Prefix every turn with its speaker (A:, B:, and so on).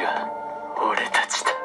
A: は俺たちだ。